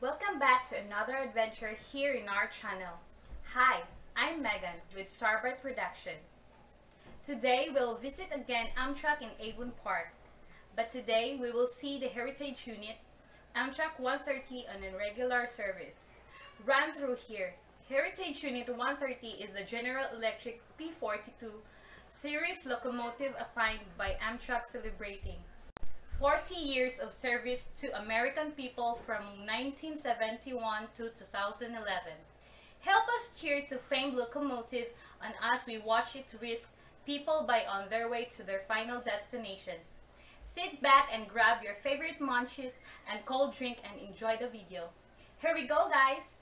Welcome back to another adventure here in our channel. Hi, I'm Megan with StarBright Productions. Today we'll visit again Amtrak in Avon Park, but today we will see the Heritage Unit, Amtrak 130 on a regular service. Run through here. Heritage Unit 130 is the General Electric P42 series locomotive assigned by Amtrak celebrating 40 years of service to American people from 1971 to 2011. Help us cheer to famed locomotive and as we watch it whisk people by on their way to their final destinations. Sit back and grab your favorite munchies and cold drink and enjoy the video. Here we go guys!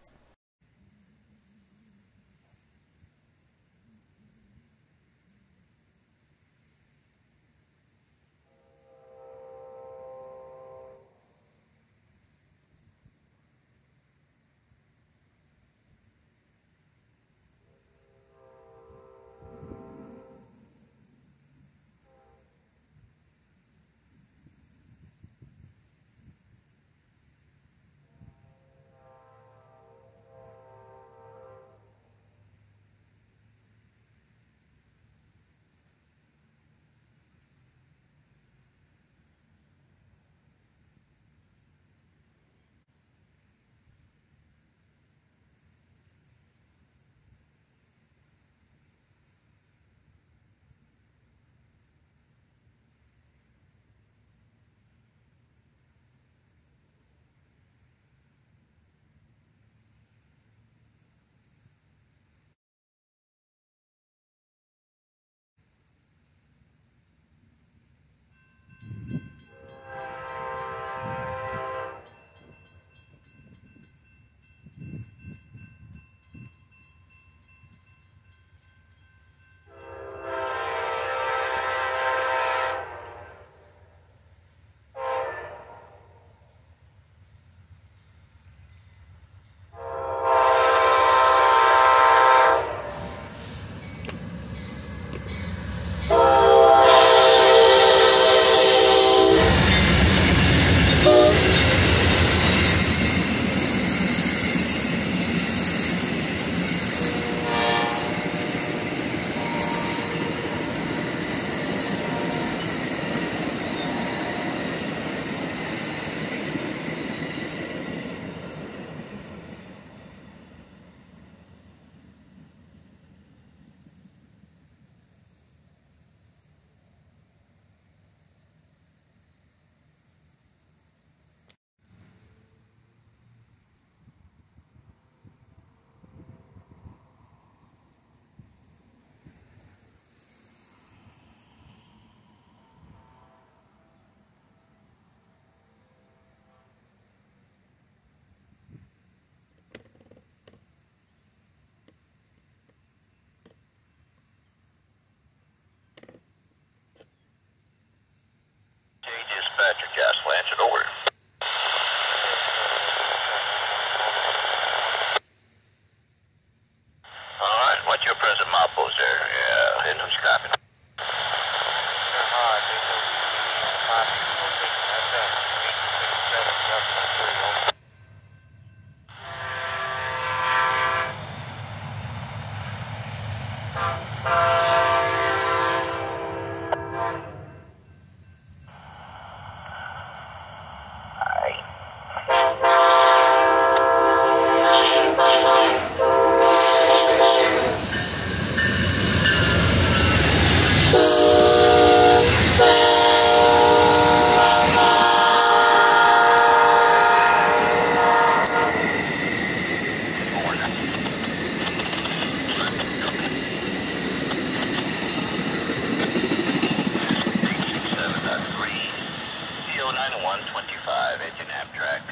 125, engine Amtrak.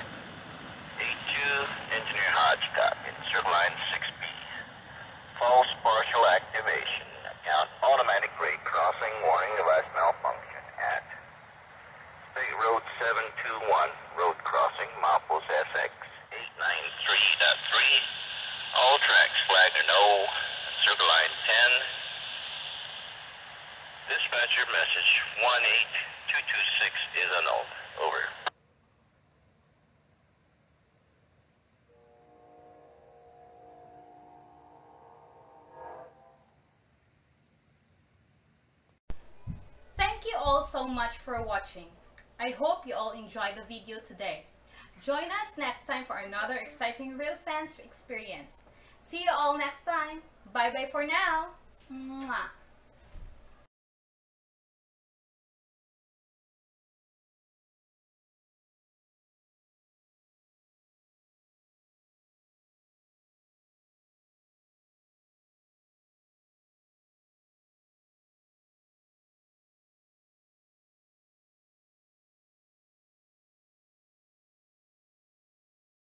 D2, engineer Hodge, copy. Circle line 6B. False partial activation. Count automatic grade crossing warning device malfunction at State Road 721, road crossing, Maples SX 893.3. All tracks flagged and O, circle line 10. Dispatcher message 18226 is annulled. Thank you all so much for watching. I hope you all enjoyed the video today. Join us next time for another exciting Real Fans experience. See you all next time. Bye bye for now. Mwah.